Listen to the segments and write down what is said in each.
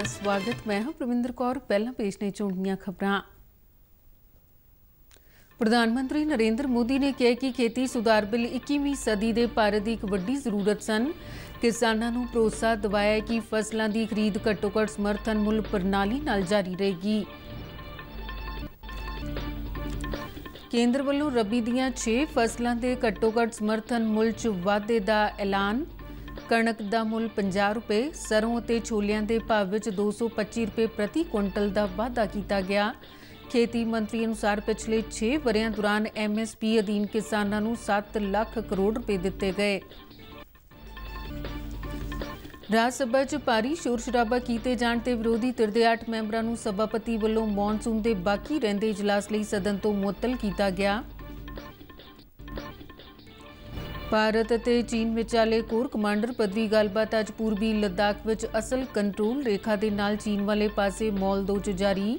ਤੁਹਾਡਾ ਸਵਾਗਤ। ਮੈਂ ਹਾਂ ਪ੍ਰਵਿੰਦਰ ਕੌਰ। ਪਹਿਲਾਂ ਪੇਸ਼ ਨੇ ਚੁਣੀਆਂ ਖਬਰਾਂ। ਪ੍ਰਧਾਨ ਮੰਤਰੀ ਨਰਿੰਦਰ ਮੋਦੀ ਨੇ ਕਿਹਾ ਕਿ ਖੇਤੀ ਸੁਧਾਰ ਬਿੱਲ 21ਵੀਂ ਸਦੀ ਦੇ ਭਾਰਤ ਦੀ ਇੱਕ ਵੱਡੀ ਜ਼ਰੂਰਤ ਸਨ। ਕਿਸਾਨਾਂ ਨੂੰ ਭਰੋਸਾ ਦਿਵਾਇਆ ਕਿ ਫਸਲਾਂ ਦੀ ਖਰੀਦ ਘੱਟੋ-ਘੱਟ ਸਮਰਥਨ ਮੁੱਲ ਪ੍ਰਣਾਲੀ ਨਾਲ ਜਾਰੀ ਰਹੇਗੀ। ਕੇਂਦਰ ਵੱਲੋਂ ਰਬੀ ਦੀਆਂ 6 ਫਸਲਾਂ ਦੇ ਘੱਟੋ-ਘੱਟ ਸਮਰਥਨ ਮੁੱਲ 'ਚ ਵਾਧੇ ਦਾ ਐਲਾਨ। ਕਣਕ ਦਾ ਮੁੱਲ 50 ਰੁਪਏ ਸਰੋਂ ਅਤੇ ਛੋਲਿਆਂ ਦੇ ਭਾਅ ਵਿੱਚ 225 ਰੁਪਏ ਪ੍ਰਤੀ ਕੁਇੰਟਲ ਦਾ ਵਾਧਾ ਕੀਤਾ ਗਿਆ। ਖੇਤੀ ਮੰਤਰੀ ਅਨੁਸਾਰ ਪਿਛਲੇ 6 ਵਰਿਆਂ ਦੌਰਾਨ ਐਮਐਸਪੀ ਅਧੀਨ ਕਿਸਾਨਾਂ ਨੂੰ 7 ਲੱਖ ਕਰੋੜ ਰੁਪਏ ਦਿੱਤੇ ਗਏ। ਰਾਜ ਸਭਾ 'ਚ ਭਾਰੀ ਸ਼ੋਰ ਸ਼ਰਾਬਾ ਕੀਤੇ ਜਾਣ ਤੇ ਵਿਰੋਧੀ ਧਿਰ ਦੇ 8 ਮੈਂਬਰਾਂ ਨੂੰ ਸਭਾਪਤੀ ਵੱਲੋਂ ਮੌਨਸੂਨ ਦੇ ਬਾਕੀ ਰਹਿੰਦੇ ਇਜਲਾਸ ਲਈ ਸਦਨ ਤੋਂ ਮੁਅੱਤਲ ਕੀਤਾ ਗਿਆ। ਭਾਰਤ ਅਤੇ ਚੀਨ ਵਿਚਾਲੇ ਕੋਰ ਕਮਾਂਡਰ ਪਦਵੀ ਗੱਲਬਾਤ ਅੱਜ ਪੂਰਬੀ ਲੱਦਾਖ ਵਿੱਚ ਅਸਲ ਕੰਟਰੋਲ ਰੇਖਾ ਦੇ ਨਾਲ ਚੀਨ ਵਾਲੇ ਪਾਸੇ ਮੌਲਦੋ 'ਚ ਜਾਰੀ।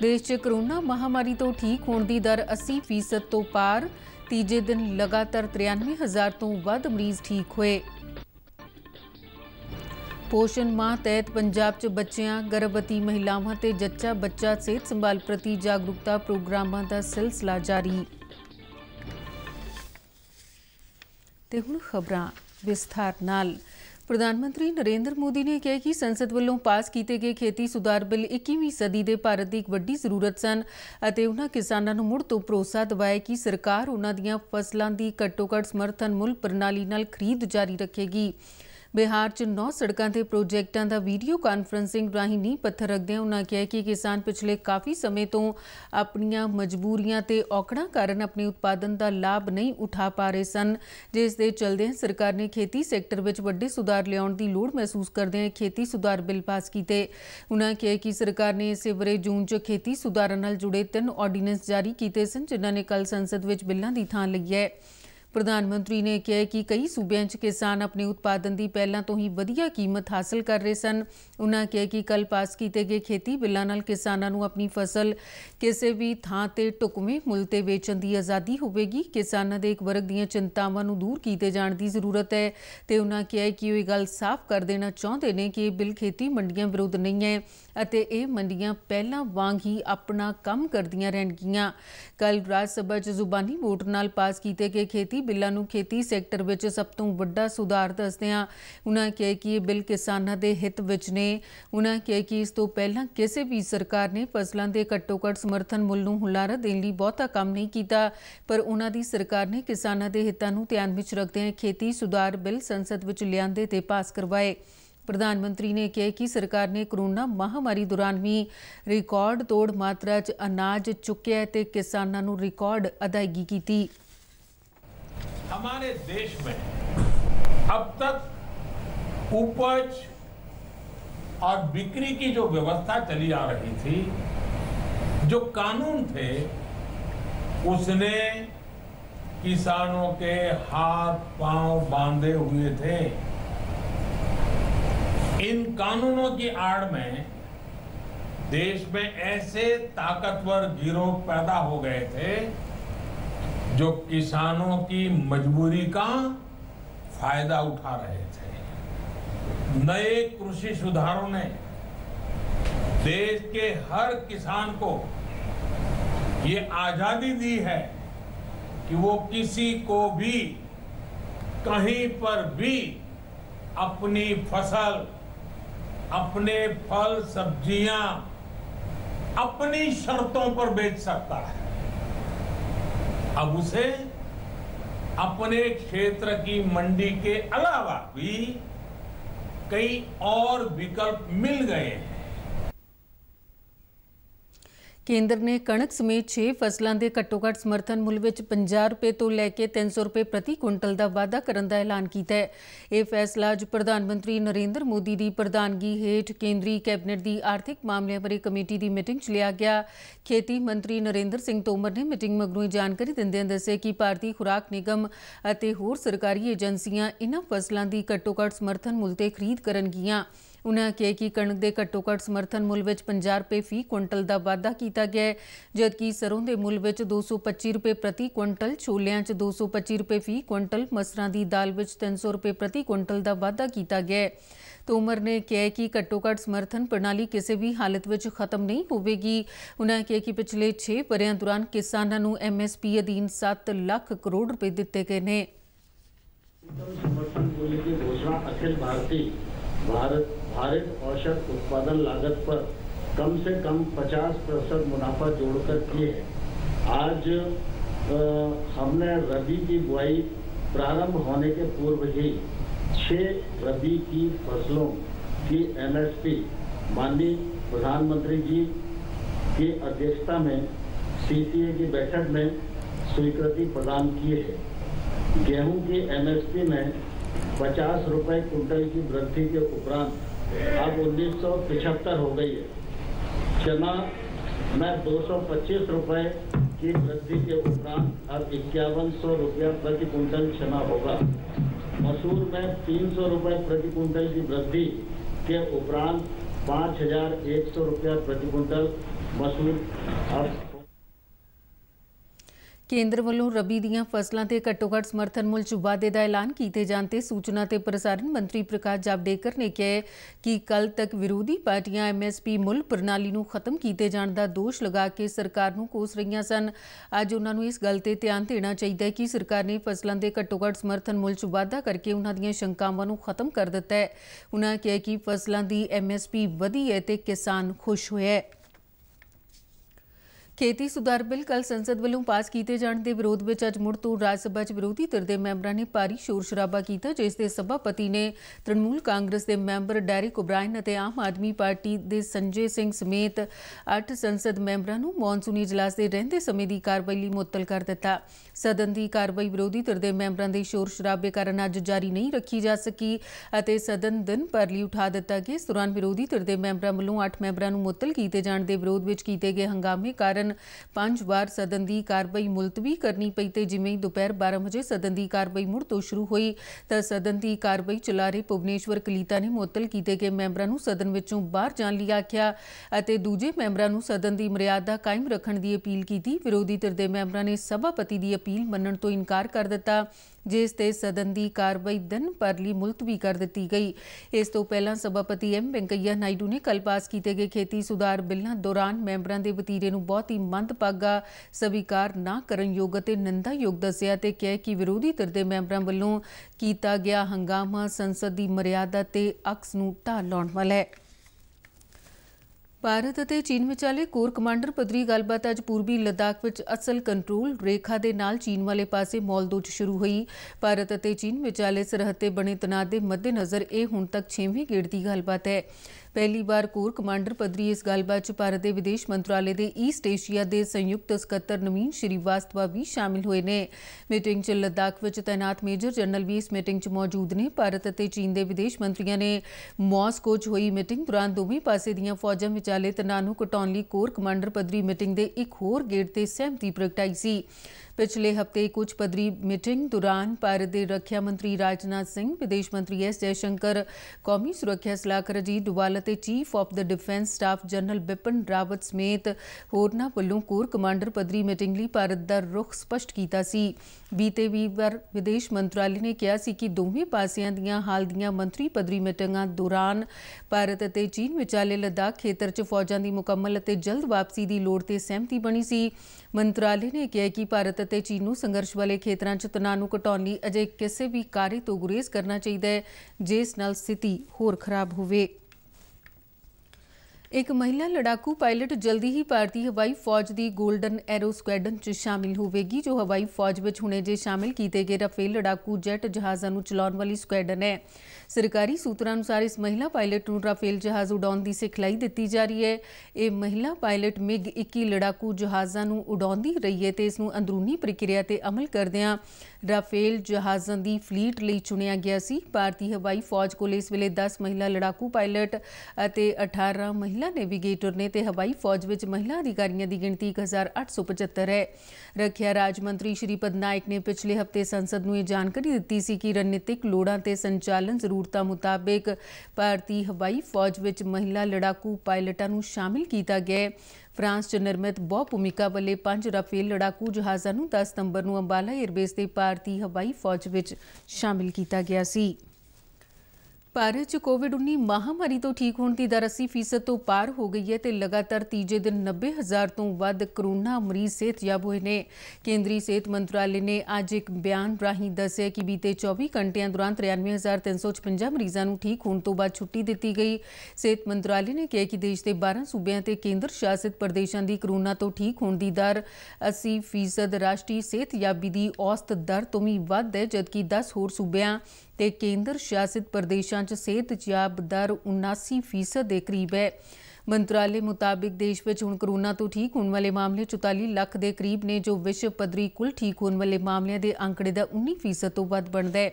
ਦੇਸ਼ 'ਚ ਕਰੋਨਾ ਮਹਾਮਾਰੀ ਤੋਂ ਠੀਕ ਹੋਣ ਦੀ ਦਰ 80% ਤੋਂ ਪਾਰ, ਤੀਜੇ ਦਿਨ ਲਗਾਤਾਰ 93000 ਤੋਂ ਵੱਧ ਮਰੀਜ਼ ਠੀਕ ਹੋਏ। ਪੋਸ਼ਣ ਮਾਹ ਤਹਿਤ ਪੰਜਾਬ 'ਚ ਬੱਚਿਆਂ, ਗਰਭਵਤੀ ਮਹਿਲਾਵਾਂ ਤੇ ਜੱਚਾ ਬੱਚਾ ਸਿਹਤ ਸੰਭਾਲ ਪ੍ਰਤੀ ਜਾਗਰੂਕਤਾ ਪ੍ਰੋਗਰਾਮਾਂ ਦਾ ਸਿਲਸਿਲਾ ਜਾਰੀ। ਤੇ ਹੁਣ ਖਬਰਾਂ ਵਿਸਥਾਰ ਨਾਲ। ਪ੍ਰਧਾਨ ਮੰਤਰੀ ਨਰਿੰਦਰ ਮੋਦੀ ਨੇ ਕਿਹਾ ਕਿ ਸੰਸਦ ਵੱਲੋਂ ਪਾਸ ਕੀਤੇ ਗਏ ਖੇਤੀ ਸੁਧਾਰ ਬਿੱਲ 21ਵੀਂ ਸਦੀ ਦੇ ਭਾਰਤ ਦੀ ਇੱਕ ਵੱਡੀ ਜ਼ਰੂਰਤ ਸਨ ਅਤੇ ਉਹਨਾਂ ਕਿਸਾਨਾਂ ਨੂੰ ਮੁੜ ਤੋਂ ਭਰੋਸਾ ਦਿਵਾਇਆ ਕਿ ਸਰਕਾਰ ਉਹਨਾਂ ਦੀਆਂ ਫਸਲਾਂ ਦੀ ਘੱਟੋ-ਘੱਟ ਸਮਰਥਨ ਮੁੱਲ ਪ੍ਰਣਾਲੀ ਨਾਲ ਖਰੀਦ ਜਾਰੀ ਰੱਖੇਗੀ। ਬਿਹਾਰ 'ਚ ਨੌ ਸੜਕਾਂ ਤੇ ਪ੍ਰੋਜੈਕਟਾਂ ਦਾ ਵੀਡੀਓ ਕਾਨਫਰੰਸਿੰਗ ਰਾਹੀਂ ਨੀਂਹ ਪੱਥਰ ਰੱਖਦਿਆਂ ਉਹਨਾਂ ਕਿਹਾ ਕਿ ਕਿਸਾਨ ਪਿਛਲੇ ਕਾਫੀ ਸਮੇਂ ਤੋਂ ਆਪਣੀਆਂ ਮਜਬੂਰੀਆਂ ਤੇ ਔਕੜਾਂ ਕਾਰਨ ਆਪਣੇ ਉਤਪਾਦਨ ਦਾ ਲਾਭ ਨਹੀਂ ਉਠਾ ਪਾ ਰਹੇ ਸਨ। ਜਿਸ ਦੇ ਚਲਦਿਆਂ ਸਰਕਾਰ ਨੇ ਖੇਤੀ ਸੈਕਟਰ ਵਿੱਚ ਵੱਡੇ ਸੁਧਾਰ ਲਿਆਉਣ ਦੀ ਲੋੜ ਮਹਿਸੂਸ ਕਰਦਿਆਂ ਖੇਤੀ ਸੁਧਾਰ ਬਿੱਲ ਪਾਸ ਕੀਤੇ। ਉਹਨਾਂ ਕਿਹਾ ਕਿ ਸਰਕਾਰ ਨੇ ਇਸੇ ਵਰੇ ਜੂਨ 'ਚ ਖੇਤੀ ਸੁਧਾਰਾਂ ਨਾਲ ਜੁੜੇ ਤਿੰਨ ਆਰਡੀਨੈਂਸ ਜਾਰੀ ਕੀਤੇ ਸਨ, ਜਿਨ੍ਹਾਂ ਨੇ ਕੱਲ ਸੰਸਦ ਵਿੱਚ ਬਿੱਲਾਂ ਦੀ ਥਾਂ ਲਈ ਹੈ। ਪ੍ਰਧਾਨ ਮੰਤਰੀ ਨੇ ਕਿਹਾ ਕਿ ਕਈ ਸੂਬਿਆਂ 'ਚ ਕਿਸਾਨ ਆਪਣੇ ਉਤਪਾਦਨ ਦੀ ਪਹਿਲਾਂ ਤੋਂ ਹੀ ਵਧੀਆ ਕੀਮਤ ਹਾਸਲ ਕਰ ਰਹੇ ਸਨ। ਉਹਨਾਂ ਕਿਹਾ ਕਿ ਕੱਲ ਪਾਸ ਕੀਤੇ ਗਏ ਖੇਤੀ ਬਿੱਲਾਂ ਨਾਲ ਕਿਸਾਨਾਂ ਨੂੰ ਆਪਣੀ ਫਸਲ ਕਿਸੇ ਵੀ ਥਾਂ ਤੇ ਢੁਕਵੇਂ ਮੁੱਲ ਤੇ ਵੇਚਣ ਦੀ ਆਜ਼ਾਦੀ ਹੋਵੇਗੀ। ਕਿਸਾਨਾਂ ਦੇ ਇੱਕ ਵਰਗ ਦੀਆਂ ਚਿੰਤਾਵਾਂ ਨੂੰ ਦੂਰ ਕੀਤੇ ਜਾਣ ਦੀ ਜ਼ਰੂਰਤ ਹੈ ਤੇ ਉਹਨਾਂ ਕਿਹਾ ਕਿ ਉਹ ਇਹ ਗੱਲ ਸਾਫ਼ ਕਰ ਦੇਣਾ ਚਾਹੁੰਦੇ ਨੇ ਕਿ ਇਹ ਬਿੱਲ ਖੇਤੀ ਮੰਡੀਆਂ ਵਿਰੁੱਧ ਨਹੀਂ ਹੈ ਅਤੇ ਇਹ ਮੰਡੀਆਂ ਪਹਿਲਾਂ ਵਾਂਗ ਹੀ ਆਪਣਾ ਕੰਮ ਕਰਦੀਆਂ ਰਹਿਣਗੀਆਂ। ਕੱਲ ਰਾਜ ਸਭਾ 'ਚ ਜ਼ੁਬਾਨੀ ਵੋਟ ਨਾਲ ਪਾਸ ਕੀਤੇ ਗਏ ਖੇਤੀ ਬਿੱਲਾਂ ਨੂੰ ਖੇਤੀ ਸੈਕਟਰ ਵਿੱਚ ਸਭ ਤੋਂ ਵੱਡਾ ਸੁਧਾਰ ਦੱਸਦਿਆਂ ਉਹਨਾਂ ਕਿਹਾ ਕਿ ਇਹ ਬਿੱਲ ਕਿਸਾਨਾਂ ਦੇ ਹਿੱਤ ਵਿੱਚ ਨੇ। ਉਹਨਾਂ ਕਿਹਾ ਕਿ ਇਸ ਤੋਂ ਪਹਿਲਾਂ ਕਿਸੇ ਵੀ ਸਰਕਾਰ ਨੇ ਫਸਲਾਂ ਦੇ ਘੱਟੋ-ਘੱਟ ਸਮਰਥਨ ਮੁੱਲ ਨੂੰ ਹੁਲਾਰਾ ਦੇਣ ਲਈ ਬਹੁਤਾ ਕੰਮ ਨਹੀਂ ਕੀਤਾ, ਪਰ ਉਹਨਾਂ ਦੀ ਸਰਕਾਰ ਨੇ ਕਿਸਾਨਾਂ ਦੇ ਹਿੱਤਾਂ ਨੂੰ ਧਿਆਨ ਵਿੱਚ ਰੱਖਦਿਆਂ ਖੇਤੀ ਸੁਧਾਰ ਬਿੱਲ ਸੰਸਦ ਵਿੱਚ ਲਿਆਂਦੇ ਤੇ ਪਾਸ ਕਰਵਾਏ। ਪ੍ਰਧਾਨ ਮੰਤਰੀ ਨੇ ਕਿਹਾ ਕਿ ਸਰਕਾਰ ਨੇ ਕਰੋਨਾ ਮਹਾਮਾਰੀ ਦੌਰਾਨ ਵੀ ਰਿਕਾਰਡ ਤੋੜ ਮਾਤਰਾ 'ਚ ਅਨਾਜ ਚੁੱਕਿਆ ਤੇ ਕਿਸਾਨਾਂ ਨੂੰ ਰਿਕਾਰਡ ਅਦਾਇਗੀ ਕੀਤੀ। हमारे देश में अब तक उपज और बिक्री की जो व्यवस्था चली आ रही थी, जो कानून थे, उसने किसानों के हाथ पाँव बांधे हुए थे। इन कानूनों की आड़ में देश में ऐसे ताकतवर गिरोह पैदा हो गए थे जो किसानों की मजबूरी का फ़ायदा उठा रहे थे। नए कृषि सुधारों ने देश के हर किसान को ये आज़ादी दी है कि वो किसी को भी, कहीं पर भी अपनी फ़सल, अपने फल, सब्ज़ियाँ अपनी शर्तों पर बेच सकता है। अब उसे अपने क्षेत्र की मंडी के अलावा भी कई और विकल्प मिल गए हैं ਕੇਂਦਰ ਨੇ ਕਣਕ ਸਮੇਤ 6 ਫਸਲਾਂ ਦੇ ਘੱਟੋ-ਘੱਟ ਸਮਰਥਨ ਮੁੱਲ ਵਿੱਚ 50 ਰੁਪਏ ਤੋਂ ਲੈ ਕੇ 300 ਰੁਪਏ ਪ੍ਰਤੀ ਕੁਇੰਟਲ ਦਾ ਵਾਧਾ ਕਰਨ ਦਾ ਐਲਾਨ ਕੀਤਾ ਹੈ। ਇਹ ਫੈਸਲਾ ਅੱਜ ਪ੍ਰਧਾਨ ਮੰਤਰੀ ਨਰਿੰਦਰ ਮੋਦੀ ਦੀ ਪ੍ਰਧਾਨਗੀ ਹੇਠ ਕੇਂਦਰੀ ਕੈਬਨਿਟ ਦੀ ਆਰਥਿਕ ਮਾਮਲਿਆਂ ਬਾਰੇ ਕਮੇਟੀ ਦੀ ਮੀਟਿੰਗ 'ਚ ਲਿਆ ਗਿਆ। ਖੇਤੀ ਮੰਤਰੀ ਨਰਿੰਦਰ ਸਿੰਘ ਤੋਮਰ ਨੇ ਮੀਟਿੰਗ ਮਗਰੋਂ ਇਹ ਜਾਣਕਾਰੀ ਦਿੰਦਿਆਂ ਦੱਸਿਆ ਕਿ ਭਾਰਤੀ ਖੁਰਾਕ ਨਿਗਮ ਅਤੇ ਹੋਰ ਸਰਕਾਰੀ ਏਜੰਸੀਆਂ ਇਹਨਾਂ ਫਸਲਾਂ ਦੀ ਘੱਟੋ-ਘੱਟ ਸਮਰਥਨ ਮੁੱਲ ਤੇ ਖਰੀਦ ਕਰਨਗੀਆਂ। ਉਨ੍ਹਾਂ ਕਿਹਾ ਕਿ ਕਣਕ ਦੇ ਘੱਟੋ-ਘੱਟ ਸਮਰਥਨ ਮੁੱਲ ਵਿੱਚ 50 ਰੁਪਏ ਫੀ ਕੁਇੰਟਲ ਦਾ ਵਾਧਾ ਕੀਤਾ ਗਿਆ ਹੈ ਜਦਕਿ ਸਰੋਂ ਦੇ ਮੁੱਲ ਵਿੱਚ 225 ਰੁਪਏ ਪ੍ਰਤੀ ਕੁਇੰਟਲ ਛੋਲਿਆਂ 'ਚ 225 ਰੁਪਏ ਫੀ ਕੁਇੰਟਲ ਮਸਰਾਂ ਦੀ ਦਾਲ ਵਿੱਚ 300 ਰੁਪਏ ਪ੍ਰਤੀ ਕੁਇੰਟਲ ਦਾ ਵਾਧਾ ਕੀਤਾ ਗਿਆ ਹੈ ਤੋਮਰ ਨੇ ਕਿਹਾ ਕਿ ਘੱਟੋ-ਘੱਟ ਸਮਰਥਨ ਪ੍ਰਣਾਲੀ ਕਿਸੇ ਵੀ ਹਾਲਤ ਵਿੱਚ ਖਤਮ ਨਹੀਂ ਹੋਵੇਗੀ ਉਨ੍ਹਾਂ ਕਿਹਾ ਕਿ ਪਿਛਲੇ 6 ਵਰਿਆਂ ਦੌਰਾਨ ਕਿਸਾਨਾਂ ਨੂੰ ਐਮਐਸਪੀ ਅਧੀਨ 7 ਲੱਖ ਕਰੋੜ ਰੁਪਏ ਦਿੱਤੇ ਗਏ ਨੇ समर्थन मूल्य की घोषणा अखिल भारतीय भारत भारित औषध उत्पादन लागत पर कम से कम 50 प्रतिशत मुनाफा जोड़कर किए हैं। आज अ, हमने रबी की बुआई प्रारंभ होने के पूर्व ही छह रबी की फ़सलों की एमएसपी माननीय प्रधानमंत्री जी की अध्यक्षता में सीसीए की बैठक में स्वीकृति प्रदान की है। गेहूँ की एमएसपी में पचास रुपए कुंटल की वृद्धि के उपरांत अब उन्नीस सौ हो गई है। चना में 225 रुपए की वृद्धि के उपरांत अब इक्यावन सौ रुपया प्रति कुंटल चना होगा। मसूर में 300 रुपए प्रति कुंटल की वृद्धि के उपरांत पाँच हज़ार एक सौ रुपया प्रति कुंटल मसूर अब ਕੇਂਦਰ ਵੱਲੋਂ ਰਬੀ ਦੀਆਂ ਫਸਲਾਂ ਤੇ ਘੱਟੋ-ਘੱਟ ਸਮਰਥਨ ਮੁੱਲ 'ਚ ਵਾਧੇ ਦਾ ਐਲਾਨ ਕੀਤੇ ਜਾਣ ਤੇ ਸੂਚਨਾ ਤੇ ਪ੍ਰਸਾਰਣ ਮੰਤਰੀ ਪ੍ਰਕਾਸ਼ ਜਾਵੜੇਕਰ ਨੇ ਕਿਹਾ ਕਿ ਕੱਲ ਤੱਕ ਵਿਰੋਧੀ ਪਾਰਟੀਆਂ ਐਮਐਸਪੀ ਮੁੱਲ ਪ੍ਰਣਾਲੀ ਨੂੰ ਖਤਮ ਕੀਤੇ ਜਾਣ ਦਾ ਦੋਸ਼ ਲਗਾ ਕੇ ਸਰਕਾਰ ਨੂੰ ਕੋਸ ਰਹੀਆਂ ਸਨ। ਅੱਜ ਉਹਨਾਂ ਨੂੰ ਇਸ ਗੱਲ ਤੇ ਧਿਆਨ ਦੇਣਾ ਚਾਹੀਦਾ ਹੈ ਕਿ ਸਰਕਾਰ ਨੇ ਫਸਲਾਂ ਦੇ ਘੱਟੋ-ਘੱਟ ਸਮਰਥਨ ਮੁੱਲ 'ਚ ਵਾਧਾ ਕਰਕੇ ਉਹਨਾਂ ਦੀਆਂ ਸ਼ੰਕਾਵਾਂ ਨੂੰ ਖਤਮ ਕਰ ਦਿੱਤਾ ਹੈ। ਉਹਨਾਂ ਕਿਹਾ ਕਿ ਫਸਲਾਂ ਦੀ ਐਮਐਸਪੀ ਵਧੀ ਹੈ ਤੇ ਕਿਸਾਨ ਖੁਸ਼ ਹੋਇਆ ਹੈ। ਖੇਤੀ ਸੁਧਾਰ ਬਿੱਲ ਕੱਲ ਸੰਸਦ ਵੱਲੋਂ ਪਾਸ ਕੀਤੇ ਜਾਣ ਦੇ ਵਿਰੋਧ ਵਿੱਚ ਅੱਜ ਮੁੜ ਤੋਂ ਰਾਜ ਸਭਾ 'ਚ ਵਿਰੋਧੀ ਧਿਰ ਦੇ ਮੈਂਬਰਾਂ ਨੇ ਭਾਰੀ ਸ਼ੋਰ ਸ਼ਰਾਬਾ ਕੀਤਾ, ਜਿਸ ਦੇ ਸਭਾਪਤੀ ਨੇ ਤ੍ਰਿਣਮੂਲ ਕਾਂਗਰਸ ਦੇ ਮੈਂਬਰ ਡੈਰਿਕ ਓਬਰਾਇਨ ਅਤੇ ਆਮ ਆਦਮੀ ਪਾਰਟੀ ਦੇ ਸੰਜੇ ਸਿੰਘ ਸਮੇਤ 8 ਸੰਸਦ ਮੈਂਬਰਾਂ ਨੂੰ ਮੌਨਸੂਨੀ ਇਜਲਾਸ ਦੇ ਰਹਿੰਦੇ ਸਮੇਂ ਦੀ ਕਾਰਵਾਈ ਲਈ ਮੁਅੱਤਲ ਕਰ ਦਿੱਤਾ। ਸਦਨ ਦੀ ਕਾਰਵਾਈ ਵਿਰੋਧੀ ਧਿਰ ਦੇ ਮੈਂਬਰਾਂ ਦੇ ਸ਼ੋਰ ਸ਼ਰਾਬੇ ਕਾਰਨ ਅੱਜ ਜਾਰੀ ਨਹੀਂ ਰੱਖੀ ਜਾ ਸਕੀ ਅਤੇ ਸਦਨ ਦਿਨ ਭਰ ਲਈ ਉਠਾ ਦਿੱਤਾ ਗਿਆ। ਇਸ ਦੌਰਾਨ ਵਿਰੋਧੀ ਧਿਰ ਦੇ ਮੈਂਬਰਾਂ ਵੱਲੋਂ 8 ਮੈਂਬਰਾਂ ਨੂੰ ਮੁਅੱਤਲ ਕੀਤੇ ਜਾਣ ਦੇ ਵਿਰੋਧ ਵਿੱਚ ਕੀਤੇ ਗਏ ਹੰਗਾਮੇ ਕਾਰਨ ਪੰਜ ਵਾਰ ਸਦਨ ਦੀ ਕਾਰਵਾਈ ਮੁਲਤਵੀ ਕਰਨੀ ਪਈ ਤੇ ਜਿਵੇਂ ਹੀ ਦੁਪਹਿਰ 12 ਵਜੇ ਸਦਨ ਦੀ ਕਾਰਵਾਈ ਮੁੜ ਤੋਂ ਸ਼ੁਰੂ ਹੋਈ, ਤਾਂ ਸਦਨ ਦੀ ਕਾਰਵਾਈ ਚਲਾ ਰਹੇ ਭੁਵਨੇਸ਼ਵਰ ਕਲੀਤਾ ਨੇ ਮੁਅੱਤਲ ਕੀਤੇ ਗਏ ਮੈਂਬਰਾਂ ਨੂੰ ਸਦਨ ਵਿੱਚੋਂ ਬਾਹਰ ਜਾਣ ਲਈ ਆਖਿਆ ਅਤੇ ਦੂਜੇ ਮੈਂਬਰਾਂ ਨੂੰ ਸਦਨ ਦੀ ਮਰਿਆਦਾ ਕਾਇਮ ਰੱਖਣ ਦੀ ਅਪੀਲ ਕੀਤੀ। ਵਿਰੋਧੀ ਧਿਰ ਦੇ ਮੈਂਬਰਾਂ ਨੇ ਸਭਾਪਤੀ ਦੀ ਅਪੀਲ ਮੰਨਣ ਤੋਂ ਇਨਕਾਰ ਕਰ ਦਿੱਤਾ। ਜਿਸ ਤੇ ਸਦਨ ਦੀ ਕਾਰਵਾਈ ਦਿਨ ਭਰ ਮੁਲਤਵੀ ਕਰ ਦਿੱਤੀ ਗਈ। ਇਸ ਤੋਂ ਪਹਿਲਾਂ ਸਭਾਪਤੀ ਐਮ ਵੈਂਕਈਆ ਨਾਇਡੂ ਨੇ ਕੱਲ ਪਾਸ ਕੀਤੇ ਗਏ ਖੇਤੀ ਸੁਧਾਰ ਬਿੱਲਾਂ ਦੌਰਾਨ ਮੈਂਬਰਾਂ ਦੇ ਵਤੀਰੇ ਨੂੰ ਬਹੁਤ ਹੀ ਮੰਦਭਾਗਾ ਸਵੀਕਾਰ ਨਾ ਕਰਨ ਯੋਗ ਅਤੇ ਨਿੰਦਾਯੋਗ ਦੱਸਿਆ ਤੇ ਕਿਹਾ ਕਿ ਵਿਰੋਧੀ ਧਿਰ ਦੇ ਮੈਂਬਰਾਂ ਵੱਲੋਂ ਕੀਤਾ ਗਿਆ ਹੰਗਾਮਾ ਸੰਸਦ ਦੀ ਮਰਿਆਦਾ ਤੇ ਅਕਸ ਨੂੰ ਢਾਹ ਲਾਉਣ ਵਾਲਾ ਹੈ। ਭਾਰਤ ਅਤੇ ਚੀਨ ਵਿਚਾਲੇ ਕੋਰ ਕਮਾਂਡਰ ਪੱਧਰੀ ਗੱਲਬਾਤ ਅੱਜ ਪੂਰਬੀ ਲੱਦਾਖ ਵਿੱਚ ਅਸਲ ਕੰਟਰੋਲ ਰੇਖਾ ਦੇ ਨਾਲ ਚੀਨ ਵਾਲੇ ਪਾਸੇ ਮੌਲਦੋ 'ਚ ਸ਼ੁਰੂ ਹੋਈ। ਭਾਰਤ ਅਤੇ ਚੀਨ ਵਿਚਾਲੇ ਸਰਹੱਦ ਤੇ ਬਣੇ ਤਣਾਅ ਦੇ ਮੱਦੇਨਜ਼ਰ ਇਹ ਹੁਣ ਤੱਕ 6ਵੀਂ ਗੇੜ ਦੀ ਗੱਲਬਾਤ ਹੈ। ਪਹਿਲੀ ਵਾਰ ਕੋਰ ਕਮਾਂਡਰ ਪੱਧਰੀ ਇਸ ਗੱਲਬਾਤ 'ਚ ਭਾਰਤ ਦੇ ਵਿਦੇਸ਼ ਮੰਤਰਾਲੇ ਦੇ ਈਸਟ ਏਸ਼ੀਆ ਦੇ ਸੰਯੁਕਤ ਸਕੱਤਰ ਨਵੀਨ ਸ਼੍ਰੀਵਾਸਤਵਾ ਵੀ ਸ਼ਾਮਿਲ ਹੋਏ ਨੇ। ਮੀਟਿੰਗ 'ਚ ਲੱਦਾਖ ਵਿੱਚ ਤਾਇਨਾਤ ਮੇਜਰ ਜਨਰਲ ਵੀ ਇਸ ਮੀਟਿੰਗ 'ਚ ਮੌਜੂਦ ਨੇ। ਭਾਰਤ ਅਤੇ ਚੀਨ ਦੇ ਵਿਦੇਸ਼ ਮੰਤਰੀਆਂ ਨੇ ਮਾਸਕੋ 'ਚ ਹੋਈ ਮੀਟਿੰਗ ਦੌਰਾਨ ਦੋਵੇਂ ਪਾਸੇ ਦੀਆਂ ਫੌਜਾਂ ਵਿਚਾਲੇ ਤਣਾਅ ਨੂੰ ਘਟਾਉਣ ਲਈ ਕੋਰ ਕਮਾਂਡਰ ਪੱਧਰੀ ਮੀਟਿੰਗ ਦੇ ਇੱਕ ਹੋਰ ਗੇੜ ਤੇ ਸਹਿਮਤੀ ਪ੍ਰਗਟਾਈ ਸੀ। ਪਿਛਲੇ ਹਫ਼ਤੇ ਕੁਝ ਉੱਚ ਪੱਧਰੀ ਮੀਟਿੰਗ ਦੌਰਾਨ ਭਾਰਤ ਦੇ ਰੱਖਿਆ ਮੰਤਰੀ ਰਾਜਨਾਥ ਸਿੰਘ, ਵਿਦੇਸ਼ ਮੰਤਰੀ ਐਸ ਜੈਸ਼ੰਕਰ, ਕੌਮੀ ਸੁਰੱਖਿਆ ਸਲਾਹਕਾਰ ਅਜੀਤ ਡੋਵਾਲ ਅਤੇ chief of the defence staff general Bipin Rawat ਸਮੇਤ ਹੋਰਨਾਂ ਵੱਲੋਂ ਕੋਰ ਕਮਾਂਡਰ ਪੱਧਰੀ ਮੀਟਿੰਗ ਲਈ ਭਾਰਤ ਦਾ ਰੁਖ ਸਪਸ਼ਟ ਕੀਤਾ ਸੀ। ਬੀਤੇ ਵੀਰਵਾਰ ਵਿਦੇਸ਼ ਮੰਤਰਾਲੇ ਨੇ ਕਿਹਾ ਸੀ ਕਿ ਦੋਵੇਂ ਪਾਸਿਆਂ ਦੀਆਂ ਹਾਲ ਦੀਆਂ ਮੰਤਰੀ ਪੱਧਰੀ ਮੀਟਿੰਗਾਂ ਦੌਰਾਨ ਭਾਰਤ ਅਤੇ ਚੀਨ ਵਿਚਾਲੇ ਲਦਾਖ ਖੇਤਰ 'ਚ ਫੌਜਾਂ ਦੀ ਮੁਕੰਮਲ ਅਤੇ ਜਲਦ ਵਾਪਸੀ ਦੀ ਲੋੜ ਤੇ ਸਹਿਮਤੀ ਬਣੀ ਸੀ। ਮੰਤਰਾਲੇ ਨੇ ਕਿਹਾ ਕਿ ਭਾਰਤ ਅਤੇ ਚੀਨ ਨੂੰ ਸੰਘਰਸ਼ ਵਾਲੇ ਖੇਤਰਾਂ 'ਚ ਤਣਾਅ ਨੂੰ ਘਟਾਉਣ ਲਈ ਅਜੇ ਕਿਸੇ ਵੀ ਕਾਰਜ ਤੋਂ ਗੁਰੇਜ਼ ਕਰਨਾ ਚਾਹੀਦਾ ਹੈ ਜਿਸ ਨਾਲ ਸਥਿਤੀ ਹੋਰ ਖਰਾਬ ਹੋਵੇ। ਇੱਕ ਮਹਿਲਾ ਲੜਾਕੂ ਪਾਇਲਟ ਜਲਦੀ ਹੀ ਭਾਰਤੀ ਹਵਾਈ ਫੌਜ ਦੀ 골ਡਨ ਐਰੋ ਸਕੁਐਡਨ 'ਚ ਸ਼ਾਮਿਲ ਹੋਵੇਗੀ, ਜੋ ਹਵਾਈ ਫੌਜ ਵਿੱਚ ਹੁਣੇ ਜੇ ਸ਼ਾਮਿਲ ਕੀਤੇ ਗਏ ਰਫੇਲ ਲੜਾਕੂ ਜੈਟ ਜਹਾਜ਼ਾਂ ਨੂੰ ਚਲਾਉਣ ਵਾਲੀ ਸਕੁਐਡਨ ਹੈ। ਸਰਕਾਰੀ ਸੂਤਰਾਂ ਅਨੁਸਾਰ ਇਸ ਮਹਿਲਾ ਪਾਇਲਟ ਨੂੰ ਰਾਫੇਲ ਜਹਾਜ਼ ਉਡਾਉਣ ਦੀ ਸਿਖਲਾਈ ਦਿੱਤੀ ਜਾ ਰਹੀ ਹੈ। ਇਹ ਮਹਿਲਾ ਪਾਇਲਟ ਮਿਗ 21 ਲੜਾਕੂ ਜਹਾਜ਼ਾਂ ਨੂੰ ਉਡਾਉਂਦੀ ਰਹੀ ਹੈ ਤੇ ਇਸ ਨੂੰ ਅੰਦਰੂਨੀ ਪ੍ਰਕਿਰਿਆ ਤੇ ਅਮਲ ਕਰਦਿਆਂ ਰਾਫੇਲ ਜਹਾਜ਼ਾਂ ਦੀ ਫਲੀਟ ਲਈ ਚੁਣਿਆ ਗਿਆ ਸੀ। ਭਾਰਤੀ ਹਵਾਈ ਫੌਜ ਕੋਲ ਇਸ ਵੇਲੇ 10 ਮਹਿਲਾ ਲੜਾਕੂ ਪਾਇਲਟ ਅਤੇ 18 ਮਹਿਲਾ ਨੇਵੀਗੇਟਰ ਨੇ ਤੇ ਹਵਾਈ ਫੌਜ ਵਿੱਚ ਮਹਿਲਾ ਅਧਿਕਾਰੀਆਂ ਦੀ ਗਿਣਤੀ 1875 ਹੈ। ਰੱਖਿਆ ਰਾਜ ਮੰਤਰੀ ਸ਼੍ਰੀ ਪਦਨਾਇਕ ਨੇ ਪਿਛਲੇ ਹਫ਼ਤੇ ਸੰਸਦ ਨੂੰ ਇਹ ਜਾਣਕਾਰੀ ਦਿੱਤੀ ਸੀ ਕਿ ਰਣਨੀਤਿਕ ਲੋੜਾਂ ਤੇ ਸੰਚਾਲਨ ਜ਼ਰੂਰ ਜ਼ਰੂਰਤਾਂ ਮੁਤਾਬਕ ਭਾਰਤੀ ਹਵਾਈ ਫੌਜ ਵਿੱਚ ਮਹਿਲਾ ਲੜਾਕੂ ਪਾਇਲਟਾਂ ਨੂੰ ਸ਼ਾਮਿਲ ਕੀਤਾ ਗਿਆ ਹੈ। ਫਰਾਂਸ 'ਚ ਨਿਰਮਿਤ ਬਹੁ ਭੂਮਿਕਾ ਵਾਲੇ ਪੰਜ ਰਾਫੇਲ ਲੜਾਕੂ ਜਹਾਜ਼ਾਂ ਨੂੰ 10 ਸਤੰਬਰ ਨੂੰ ਅੰਬਾਲਾ 에ਅਰਬੇਸ ਦੇ ਭਾਰਤੀ ਹਵਾਈ ਫੌਜ ਵਿੱਚ ਸ਼ਾਮਿਲ ਕੀਤਾ ਗਿਆ ਸੀ। ਭਾਰਤ 'ਚ ਕੋਵਿਡ-19 ਮਹਾਮਾਰੀ ਤੋਂ ਠੀਕ ਹੋਣ ਦੀ ਦਰ 80% ਤੋਂ ਪਾਰ ਹੋ ਗਈ ਹੈ ਤੇ ਲਗਾਤਾਰ ਤੀਜੇ ਦਿਨ 90000 ਤੋਂ ਵੱਧ ਕਰੋਨਾ ਮਰੀਜ਼ ਸਿਹਤਯਾਬ ਹੋਏ ਨੇ। ਕੇਂਦਰੀ ਸਿਹਤ ਮੰਤਰਾਲੇ ਨੇ ਅੱਜ ਇੱਕ ਬਿਆਨ ਰਾਹੀਂ ਦੱਸਿਆ ਕਿ ਬੀਤੇ 24 ਘੰਟਿਆਂ ਦੌਰਾਨ 93356 ਮਰੀਜ਼ਾਂ ਨੂੰ ਠੀਕ ਹੋਣ ਤੋਂ ਬਾਅਦ ਛੁੱਟੀ ਦਿੱਤੀ ਗਈ। ਸਿਹਤ ਮੰਤਰਾਲੇ ਨੇ ਕਿਹਾ ਕਿ ਦੇਸ਼ ਦੇ 12 ਸੂਬਿਆਂ ਤੇ ਕੇਂਦਰ ਸ਼ਾਸਿਤ ਪ੍ਰਦੇਸ਼ਾਂ ਦੀ ਕਰੋਨਾ ਤੋਂ ਠੀਕ ਹੋਣ ਦੀ ਦਰ 80% ਰਾਸ਼ਟਰੀ ਸਿਹਤਯਾਬੀ ਦੀ ਔਸਤ ਦਰ ਤੋਂ ਵੀ ਵੱਧ ਹੈ, ਜਦਕਿ 10 ਹੋਰ ਸੂਬਿਆਂ ਤੇ ਕੇਂਦਰ ਸ਼ਾਸਿਤ ਪ੍ਰਦੇਸ਼ਾਂ 'ਚ ਸਿਹਤਯਾਬ ਦਰ 79% ਦੇ ਕਰੀਬ ਹੈ। ਮੰਤਰਾਲੇ ਮੁਤਾਬਿਕ ਦੇਸ਼ ਵਿੱਚ ਹੁਣ ਕਰੋਨਾ ਤੋਂ ਠੀਕ ਹੋਣ ਵਾਲੇ ਮਾਮਲੇ 44 ਲੱਖ ਦੇ ਕਰੀਬ ਨੇ, ਜੋ ਵਿਸ਼ਵ ਪੱਧਰੀ ਕੁੱਲ ਠੀਕ ਹੋਣ ਵਾਲੇ ਮਾਮਲਿਆਂ ਦੇ ਅੰਕੜੇ ਦਾ 19% ਤੋਂ ਵੱਧ ਬਣਦਾ ਹੈ।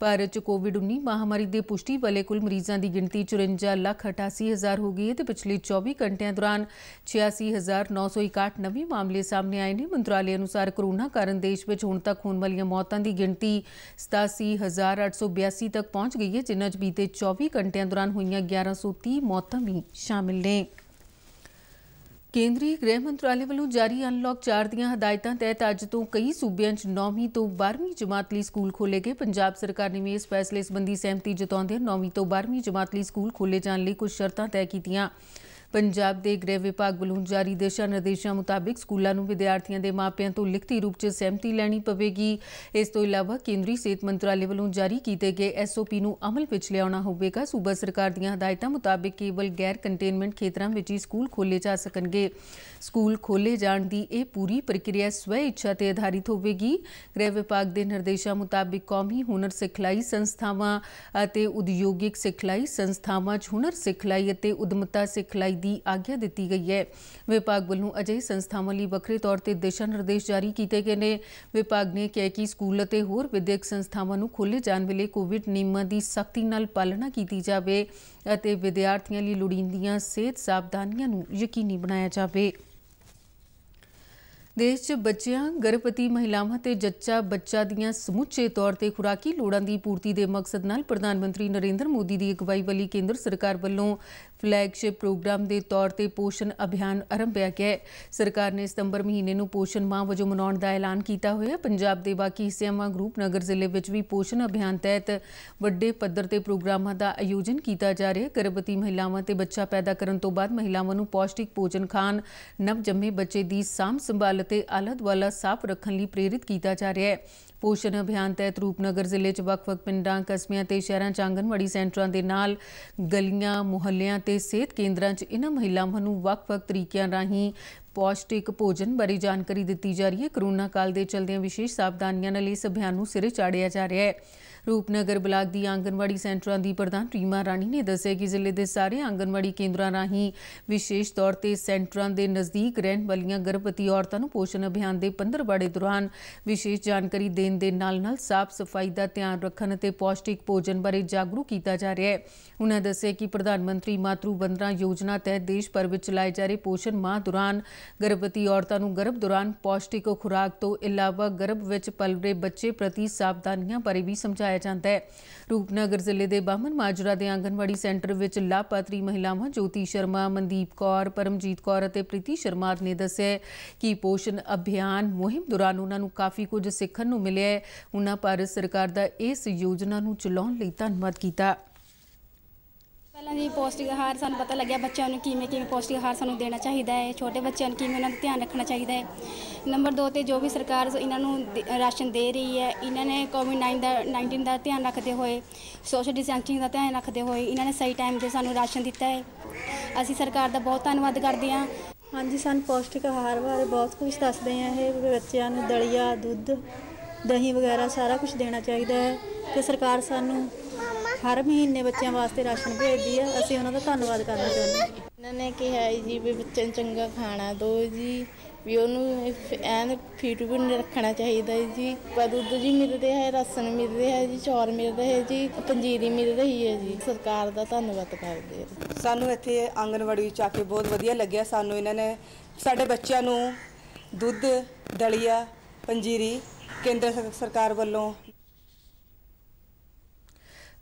ਭਾਰਤ 'ਚ ਕੋਵਿਡ-19 ਮਹਾਮਾਰੀ ਦੇ ਪੁਸ਼ਟੀ ਵਾਲੇ ਕੁੱਲ ਮਰੀਜ਼ਾਂ ਦੀ ਗਿਣਤੀ 54 ਲੱਖ 88 ਹਜ਼ਾਰ ਹੋ ਗਈ ਹੈ ਤੇ ਪਿਛਲੇ 24 ਘੰਟਿਆਂ ਦੌਰਾਨ 86961 ਨਵੇਂ ਮਾਮਲੇ ਸਾਹਮਣੇ ਆਏ ਨੇ। ਮੰਤਰਾਲੇ ਅਨੁਸਾਰ ਕਰੋਨਾ ਕਾਰਨ ਦੇਸ਼ ਵਿੱਚ ਹੁਣ ਤੱਕ ਹੋਣ ਵਾਲੀਆਂ ਮੌਤਾਂ ਦੀ ਗਿਣਤੀ 87882 ਤੱਕ ਪਹੁੰਚ ਗਈ ਹੈ, ਜਿਨ੍ਹਾਂ 'ਚ ਬੀਤੇ 24 ਘੰਟਿਆਂ ਦੌਰਾਨ ਹੋਈਆਂ 1130 ਮੌਤਾਂ ਵੀ ਸ਼ਾਮਿਲ ਨੇ। ਕੇਂਦਰੀ ਗ੍ਰਹਿ ਮੰਤਰਾਲੇ ਵੱਲੋਂ ਜਾਰੀ ਅਨਲੌਕ 4 ਦੀਆਂ ਹਦਾਇਤਾਂ ਤਹਿਤ ਅੱਜ ਤੋਂ ਕਈ ਸੂਬਿਆਂ 'ਚ 9ਵੀਂ ਤੋਂ 12ਵੀਂ ਜਮਾਤ ਲਈ ਸਕੂਲ ਖੋਲੇ ਗਏ। ਪੰਜਾਬ ਸਰਕਾਰ ਨੇ ਵੀ ਇਸ ਫੈਸਲੇ ਸੰਬੰਧੀ ਸਹਿਮਤੀ ਜਤਾਉਂਦਿਆਂ 9ਵੀਂ ਤੋਂ 12ਵੀਂ ਜਮਾਤ ਲਈ ਸਕੂਲ ਖੋਲੇ ਜਾਣ ਲਈ ਕੁਝ ਸ਼ਰਤਾਂ ਤੈਅ ਕੀਤੀਆਂ। ਪੰਜਾਬ ਦੇ ਗ੍ਰਹਿ ਵਿਭਾਗ ਵੱਲੋਂ ਜਾਰੀ ਦਿਸ਼ਾ ਨਿਰਦੇਸ਼ਾਂ ਮੁਤਾਬਿਕ ਸਕੂਲਾਂ ਨੂੰ ਵਿਦਿਆਰਥੀਆਂ ਦੇ ਮਾਪਿਆਂ ਤੋਂ ਲਿਖਤੀ ਰੂਪ 'ਚ ਸਹਿਮਤੀ ਲੈਣੀ ਪਵੇਗੀ। ਇਸ ਤੋਂ ਇਲਾਵਾ ਕੇਂਦਰੀ ਸਿਹਤ ਮੰਤਰਾਲੇ ਵੱਲੋਂ ਜਾਰੀ ਕੀਤੇ ਗਏ ਐਸਓਪੀ ਨੂੰ ਅਮਲ ਵਿੱਚ ਲਿਆਉਣਾ ਹੋਵੇਗਾ। ਸੂਬਾ ਸਰਕਾਰ ਦੀਆਂ ਹਦਾਇਤਾਂ ਮੁਤਾਬਿਕ ਕੇਵਲ ਗੈਰ ਕੰਟੇਨਮੈਂਟ ਖੇਤਰਾਂ ਵਿੱਚ ਹੀ ਸਕੂਲ ਖੋਲੇ ਜਾ ਸਕਣਗੇ। ਸਕੂਲ ਖੋਲੇ ਜਾਣ ਦੀ ਇਹ ਪੂਰੀ ਪ੍ਰਕਿਰਿਆ ਸਵੈ ਇੱਛਾ ਤੇ ਆਧਾਰਿਤ ਹੋਵੇਗੀ। ਗ੍ਰਹਿ ਵਿਭਾਗ ਦੇ ਨਿਰਦੇਸ਼ਾਂ ਮੁਤਾਬਿਕ ਕੌਮੀ ਹੁਨਰ ਸਿਖਲਾਈ ਸੰਸਥਾਵਾਂ ਅਤੇ ਉਦਯੋਗਿਕ ਸਿਖਲਾਈ ਸੰਸਥਾਵਾਂ 'ਚ ਹੁਨਰ ਸਿਖਲਾਈ ਅਤੇ ਉਦਮਤਾ ਸਿਖਲਾਈ ਦੀ ਆਗਿਆ ਦਿੱਤੀ ਗਈ ਹੈ। ਵਿਭਾਗ ਵੱਲੋਂ ਅਜਿਹੀ ਸੰਸਥਾਵਾਂ ਲਈ ਵੱਖਰੇ ਤੌਰ ਤੇ ਦਿਸ਼ਾ ਨਿਰਦੇਸ਼ ਜਾਰੀ ਕੀਤੇ ਗਏ ਨੇ। ਵਿਭਾਗ ਨੇ ਕਿਹਾ ਕਿ ਸਕੂਲ ਅਤੇ ਹੋਰ ਵਿਦਿਅਕ ਸੰਸਥਾਵਾਂ ਨੂੰ ਖੋਲ੍ਹੇ ਜਾਣ ਵੇਲੇ ਕੋਵਿਡ ਨਿਯਮਾਂ ਦੀ ਸਖਤੀ ਨਾਲ ਪਾਲਣਾ ਕੀਤੀ ਜਾਵੇ ਅਤੇ ਵਿਦਿਆਰਥੀਆਂ ਲਈ ਲੋੜੀਂਦੀਆਂ ਸਿਹਤ ਸਾਵਧਾਨੀਆਂ ਨੂੰ ਯਕੀਨੀ ਬਣਾਇਆ ਜਾਵੇ। ਦੇਸ਼ 'ਚ ਬੱਚਿਆਂ, ਗਰਭਵਤੀ ਮਹਿਲਾਵਾਂ ਤੇ ਜੱਚਾ ਬੱਚਾ ਦੀਆਂ ਸਮੁੱਚੇ ਤੌਰ ਤੇ ਖੁਰਾਕੀ ਲੋੜਾਂ ਦੀ ਪੂਰਤੀ ਦੇ ਮਕਸਦ ਨਾਲ ਪ੍ਰਧਾਨ ਮੰਤਰੀ ਨਰਿੰਦਰ ਮੋਦੀ ਦੀ ਅਗਵਾਈ ਵਾਲੀ ਕੇਂਦਰ ਸਰਕਾਰ ਵੱਲੋਂ ਫਲੈਗਸ਼ਿਪ ਪ੍ਰੋਗਰਾਮ ਦੇ ਤੌਰ ਤੇ ਪੋਸ਼ਣ ਅਭਿਆਨ ਆਰੰਭਿਆ ਗਿਆ ਹੈ। ਸਰਕਾਰ ਨੇ ਸਤੰਬਰ ਮਹੀਨੇ ਨੂੰ ਪੋਸ਼ਣ ਮਾਹ ਵਜੋਂ ਮਨਾਉਣ ਦਾ ਐਲਾਨ ਕੀਤਾ ਹੋਇਆ ਪੰਜਾਬ ਦੇ ਬਾਕੀ ਹਿੱਸਿਆਂ ਵਾਂਗ ਰੂਪਨਗਰ ਜ਼ਿਲ੍ਹੇ ਵਿੱਚ ਵੀ ਪੋਸ਼ਣ ਅਭਿਆਨ ਤਹਿਤ ਵੱਡੇ ਪੱਧਰ ਤੇ ਪ੍ਰੋਗਰਾਮਾਂ ਦਾ ਆਯੋਜਨ ਕੀਤਾ ਜਾ ਰਿਹਾ ਹੈ। ਗਰਭਵਤੀ ਮਹਿਲਾਵਾਂ ਤੇ ਬੱਚਾ ਪੈਦਾ ਕਰਨ ਤੋਂ ਬਾਅਦ ਮਹਿਲਾਵਾਂ ਨੂੰ ਪੌਸ਼ਟਿਕ ਭੋਜਨ ਖਾਣ ਨਵ ਜੰਮੇ ਬੱਚੇ ਦੀ ਸਾਂਭ ਸੰਭਾਲ ਅਤੇ ਆਲਾ ਦੁਆਲਾ ਸਾਫ਼ ਰੱਖਣ ਲਈ ਪ੍ਰੇਰਿਤ ਕੀਤਾ ਜਾ ਰਿਹਾ ਹੈ। ਪੋਸ਼ਣ ਅਭਿਆਨ ਤਹਿਤ ਰੂਪਨਗਰ ਜ਼ਿਲ੍ਹੇ 'ਚ ਵੱਖ-ਵੱਖ ਪਿੰਡਾਂ, ਕਸਬਿਆਂ ਤੇ ਸ਼ਹਿਰਾਂ 'ਚ ਆਂਗਣਵਾੜੀ ਸੈਂਟਰਾਂ ਦੇ ਨਾਲ ਗਲੀਆਂ, ਮੁਹੱਲਿਆਂ ਤੇ ਸਿਹਤ ਕੇਂਦਰਾਂ 'ਚ ਇਹਨਾਂ ਮਹਿਲਾਵਾਂ ਨੂੰ ਵੱਖ-ਵੱਖ ਤਰੀਕਿਆਂ ਰਾਹੀਂ ਪੌਸ਼ਟਿਕ ਭੋਜਨ ਬਾਰੇ ਜਾਣਕਾਰੀ ਦਿੱਤੀ ਜਾ ਰਹੀ ਹੈ। ਕਰੋਨਾ ਕਾਲ ਦੇ ਚਲਦਿਆਂ ਵਿਸ਼ੇਸ਼ ਸਾਵਧਾਨੀਆਂ ਨਾਲ ਇਸ ਅਭਿਆਨ ਨੂੰ ਸਿਰੇ ਚਾੜਿਆ ਜਾ ਰਿਹਾ ਹੈ। ਰੂਪਨਗਰ ਬਲਾਕ ਦੀ ਆਂਗਨਵਾੜੀ ਸੈਂਟਰਾਂ ਦੀ ਪ੍ਰਧਾਨ ਰੀਮਾ ਰਾਣੀ ਨੇ ਦੱਸਿਆ ਕਿ ਜ਼ਿਲ੍ਹੇ ਦੇ ਸਾਰੇ ਆਂਗਨਵਾੜੀ ਕੇਂਦਰਾਂ ਰਾਹੀਂ ਵਿਸ਼ੇਸ਼ ਤੌਰ ਤੇ ਸੈਂਟਰਾਂ ਦੇ ਨਜ਼ਦੀਕ ਰਹਿਣ ਵਾਲੀਆਂ ਗਰਭਵਤੀ ਔਰਤਾਂ ਨੂੰ ਪੋਸ਼ਣ ਅਭਿਆਨ ਦੇ 15 ਬਾੜੇ ਦੌਰਾਨ ਵਿਸ਼ੇਸ਼ ਜਾਣਕਾਰੀ ਦੇਣ ਦੇ ਨਾਲ-ਨਾਲ ਸਾਫ਼ ਸਫ਼ਾਈ ਦਾ ਧਿਆਨ ਰੱਖਣ ਅਤੇ ਪੌਸ਼ਟਿਕ ਭੋਜਨ ਬਾਰੇ ਜਾਗਰੂਕ ਕੀਤਾ ਜਾ ਰਿਹਾ ਹੈ। ਉਨ੍ਹਾਂ ਦੱਸਿਆ ਕਿ ਪ੍ਰਧਾਨ ਮੰਤਰੀ ਮਾਤਰੂ ਵੰਦਨਾ ਯੋਜਨਾ ਤਹਿਤ ਦੇਸ਼ ਭਰ ਵਿੱਚ ਚਲਾਏ ਜਾ ਰਹੇ ਪੋਸ਼ਣ ਮਾਹ ਦੌਰਾਨ ਗਰਭਵਤੀ ਔਰਤਾਂ ਨੂੰ ਗਰਭ ਦੌਰਾਨ ਪੌਸ਼ਟਿਕ ਖੁਰਾਕ ਤੋਂ ਇਲਾਵਾ ਗਰਭ ਵਿੱਚ ਪਲ ਰਹੇ ਬੱਚੇ ਪ੍ਰਤੀ ਸਾਵਧਾਨੀਆਂ ਬਾਰੇ ਵੀ ਸਮਝਾਇਆ ਜਾਂਦਾ ਹੈ। ਰੂਪਨਗਰ ਜ਼ਿਲ੍ਹੇ ਦੇ ਬਾਮਨ ਮਾਜਰਾ ਦੇ ਆਂਗਨਵਾੜੀ ਸੈਂਟਰ ਵਿੱਚ ਲਾਭਪਾਤਰੀ ਮਹਿਲਾਵਾਂ ਜੋਤੀ ਸ਼ਰਮਾ, ਮਨਦੀਪ ਕੌਰ, ਪਰਮਜੀਤ ਕੌਰ ਅਤੇ ਪ੍ਰੀਤੀ ਸ਼ਰਮਾ ਨੇ ਦੱਸਿਆ ਕਿ ਪੋਸ਼ਣ ਅਭਿਆਨ ਮੁਹਿੰਮ ਦੌਰਾਨ ਉਹਨਾਂ ਨੂੰ ਕਾਫੀ ਕੁਝ ਸਿੱਖਣ ਨੂੰ ਮਿਲਿਆ ਹੈ। ਉਹਨਾਂ ਭਾਰਤ ਸਰਕਾਰ ਦਾ ਇਸ ਯੋਜਨਾ ਨੂੰ ਚਲਾਉਣ ਲਈ ਧੰਨਵਾਦ ਕੀਤਾ। ਪਹਿਲਾਂ ਜੀ ਪੌਸ਼ਟਿਕ ਆਹਾਰ ਸਾਨੂੰ ਪਤਾ ਲੱਗਿਆ ਬੱਚਿਆਂ ਨੂੰ ਕਿਵੇਂ ਕਿਵੇਂ ਪੌਸ਼ਟਿਕ ਆਹਾਰ ਸਾਨੂੰ ਦੇਣਾ ਚਾਹੀਦਾ ਹੈ, ਛੋਟੇ ਬੱਚਿਆਂ ਨੂੰ ਕਿਵੇਂ ਉਹਨਾਂ ਦਾ ਧਿਆਨ ਰੱਖਣਾ ਚਾਹੀਦਾ ਹੈ। ਨੰਬਰ 2 ਤੇ ਜੋ ਵੀ ਸਰਕਾਰ ਇਹਨਾਂ ਨੂੰ ਦੇ- ਰਾਸ਼ਨ ਦੇ ਰਹੀ ਹੈ, ਇਹਨਾਂ ਨੇ ਕੋਵਿਡ-19 ਦਾ 19 ਦਾ ਧਿਆਨ ਰੱਖਦੇ ਹੋਏ ਸੋਸ਼ਲ ਡਿਸਟੈਂਸਿੰਗ ਦਾ ਧਿਆਨ ਰੱਖਦੇ ਹੋਏ ਇਹਨਾਂ ਨੇ ਸਹੀ ਟਾਈਮ ਤੇ ਸਾਨੂੰ ਰਾਸ਼ਨ ਦਿੱਤਾ ਹੈ। ਅਸੀਂ ਸਰਕਾਰ ਦਾ ਬਹੁਤ ਧੰਨਵਾਦ ਕਰਦੇ ਹਾਂ। ਹਾਂਜੀ, ਸਾਨੂੰ ਪੌਸ਼ਟਿਕ ਆਹਾਰ ਬਾਰੇ ਬਹੁਤ ਕੁਝ ਦੱਸਦੇ ਆ ਇਹ ਵੀ ਬੱਚਿਆਂ ਨੂੰ ਦਲੀਆ, ਦੁੱਧ, ਦਹੀਂ ਵਗੈਰਾ ਸਾਰਾ ਕੁਝ ਦੇਣਾ ਚਾਹੀਦਾ ਹੈ ਤੇ ਸਰਕਾਰ ਸਾਨੂੰ ਹਰ ਮਹੀਨੇ ਬੱਚਿਆਂ ਵਾਸਤੇ ਰਾਸ਼ਨ ਭੇਜਦੀ ਹੈ ਅਸੀਂ ਉਹਨਾਂ ਦਾ ਧੰਨਵਾਦ ਕਰਨਾ ਚਾਹੁੰਦੇ ਹਾਂ। ਇਹਨਾਂ ਨੇ ਕਿਹਾ ਹੈ ਜੀ ਵੀ ਬੱਚੇ ਨੂੰ ਚੰਗਾ ਖਾਣਾ ਦਿਓ ਜੀ ਵੀ ਉਹਨੂੰ ਐਨ ਫੀਟ ਵੀ ਰੱਖਣਾ ਚਾਹੀਦਾ ਹੈ ਜੀ। ਪਰ ਦੁੱਧ ਜੀ ਮਿਲ ਰਿਹਾ ਹੈ ਰਸਨ ਮਿਲ ਰਿਹਾ ਹੈ ਜੀ ਚੌਰ ਮਿਲ ਰਿਹਾ ਹੈ ਜੀ ਪੰਜੀਰੀ ਮਿਲ ਰਹੀ ਹੈ ਜੀ। ਸਰਕਾਰ ਦਾ ਧੰਨਵਾਦ ਕਰਦੇ ਹਾਂ। ਸਾਨੂੰ ਇੱਥੇ ਆਂਗਨਵਾੜੀ ਵਿੱਚ ਆ ਕੇ ਬਹੁਤ ਵਧੀਆ ਲੱਗਿਆ। ਸਾਨੂੰ ਇਹਨਾਂ ਨੇ ਸਾਡੇ ਬੱਚਿਆਂ ਨੂੰ ਦੁੱਧ ਦਲੀਆ ਪੰਜੀਰੀ ਕੇਂਦਰ ਸਰ- ਸਰਕਾਰ ਵੱਲੋਂ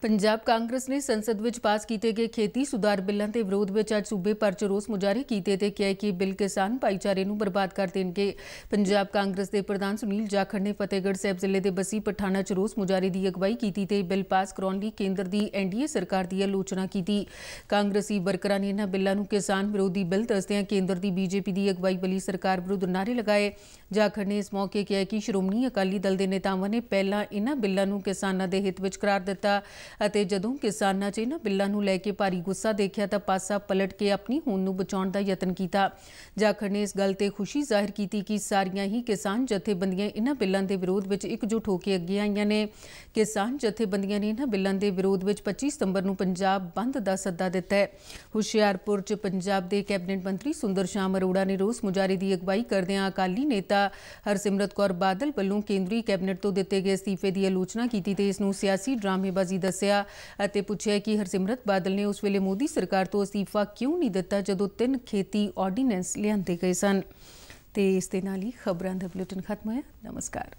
ਪੰਜਾਬ ਕਾਂਗਰਸ ਨੇ ਸੰਸਦ ਵਿੱਚ ਪਾਸ ਕੀਤੇ ਗਏ ਖੇਤੀ ਸੁਧਾਰ ਬਿੱਲਾਂ ਦੇ ਵਿਰੋਧ ਵਿੱਚ ਅੱਜ ਸੂਬੇ ਭਰ 'ਚ ਰੋਸ ਮੁਜ਼ਾਹਰੇ ਕੀਤੇ ਤੇ ਕਿਹਾ ਕਿ ਇਹ ਬਿੱਲ ਕਿਸਾਨ ਭਾਈਚਾਰੇ ਨੂੰ ਬਰਬਾਦ ਕਰ ਦੇਣਗੇ। ਪੰਜਾਬ ਕਾਂਗਰਸ ਦੇ ਪ੍ਰਧਾਨ ਸੁਨੀਲ ਜਾਖੜ ਨੇ ਫਤਿਹਗੜ੍ਹ ਸਾਹਿਬ ਜ਼ਿਲ੍ਹੇ ਦੇ ਬਸੀ ਪਠਾਣਾ 'ਚ ਰੋਸ ਮੁਜ਼ਾਹਰੇ ਦੀ ਅਗਵਾਈ ਕੀਤੀ ਤੇ ਬਿੱਲ ਪਾਸ ਕਰਾਉਣ ਲਈ ਕੇਂਦਰ ਦੀ ਐਨਡੀਏ ਸਰਕਾਰ ਦੀ ਆਲੋਚਨਾ ਕੀਤੀ। ਕਾਂਗਰਸੀ ਵਰਕਰਾਂ ਨੇ ਇਹਨਾਂ ਬਿੱਲਾਂ ਨੂੰ ਕਿਸਾਨ ਵਿਰੋਧੀ ਬਿੱਲ ਦੱਸਦਿਆਂ ਕੇਂਦਰ ਦੀ ਬੀਜੇਪੀ ਦੀ ਅਗਵਾਈ ਵਾਲੀ ਸਰਕਾਰ ਵਿਰੁੱਧ ਨਾਅਰੇ ਲਗਾਏ। ਜਾਖੜ ਨੇ ਇਸ ਮੌਕੇ ਕਿਹਾ ਕਿ ਸ਼੍ਰੋਮਣੀ ਅਕਾਲੀ ਦਲ ਦੇ ਨੇਤਾਵਾਂ ਨੇ ਪਹਿਲਾਂ ਇਹਨਾਂ ਬਿੱਲਾਂ ਨੂੰ ਕਿਸਾਨਾਂ ਦੇ ਹਿੱਤ ਵਿੱਚ ਕਰਾਰ ਦਿੱਤਾ। ਅਤੇ ਜਦੋਂ ਕਿਸਾਨਾਂ 'ਚ ਇਹਨਾਂ ਬਿੱਲਾਂ ਨੂੰ ਲੈ ਕੇ ਭਾਰੀ ਗੁੱਸਾ ਦੇਖਿਆ ਤਾਂ ਪਾਸਾ ਪਲਟ ਕੇ ਆਪਣੀ ਹੋਂਦ ਨੂੰ ਬਚਾਉਣ ਦਾ ਯਤਨ ਕੀਤਾ। ਜਾਖੜ ਨੇ ਇਸ ਗੱਲ ਤੇ ਖੁਸ਼ੀ ਜ਼ਾਹਿਰ ਕੀਤੀ ਕਿ ਸਾਰੀਆਂ ਹੀ ਕਿਸਾਨ ਜਥੇਬੰਦੀਆਂ ਇਹਨਾਂ ਬਿੱਲਾਂ ਦੇ ਵਿਰੋਧ ਵਿੱਚ ਇਕਜੁੱਟ ਹੋ ਕੇ ਅੱਗੇ ਆਈਆਂ ਨੇ। ਕਿਸਾਨ ਜਥੇਬੰਦੀਆਂ ਨੇ ਇਹਨਾਂ ਬਿੱਲਾਂ ਦੇ ਵਿਰੋਧ ਵਿੱਚ 25 ਸਤੰਬਰ ਨੂੰ ਪੰਜਾਬ ਬੰਦ ਦਾ ਸੱਦਾ ਦਿੱਤਾ ਹੈ। ਹੁਸ਼ਿਆਰਪੁਰ 'ਚ ਪੰਜਾਬ ਦੇ ਕੈਬਨਿਟ ਮੰਤਰੀ ਸੁੰਦਰ ਸ਼ਾਮ ਅਰੋੜਾ ਨੇ ਰੋਸ ਮੁਜ਼ਾਹਰੇ ਦੀ ਅਗਵਾਈ ਕਰਦਿਆਂ ਅਕਾਲੀ ਨੇਤਾ ਹਰਸਿਮਰਤ ਕੌਰ ਬਾਦਲ ਵੱਲੋਂ ਕੇਂਦਰੀ ਕੈਬਨਿਟ ਤੋਂ ਦਿੱਤੇ ਗਏ ਅਸਤੀਫੇ ਦੀ ਆਲੋਚਨਾ ਕੀਤੀ ਤੇ ਇਸ ਨੂੰ ਸਿਆਸੀ ਡਰਾਮੇਬਾਜ਼ੀ ਦੱਸ ਦੱਸਿਆ ਅਤੇ ਪੁੱਛਿਆ ਕਿ ਹਰਸਿਮਰਤ ਬਾਦਲ ਨੇ ਉਸ ਵੇਲੇ ਮੋਦੀ ਸਰਕਾਰ ਤੋਂ ਅਸਤੀਫਾ ਕਿਉਂ ਨਹੀਂ ਦਿੱਤਾ ਜਦੋਂ ਤਿੰਨ ਖੇਤੀ ਆਰਡੀਨੈਂਸ ਲਿਆਂਦੇ ਗਏ ਸਨ। ਤੇ ਇਸ ਦੇ ਨਾਲ ਹੀ ਖਬਰਾਂ ਦਾ ਬੁਲੇਟਿਨ ਖਤਮ ਹੋਇਆ। ਨਮਸਕਾਰ।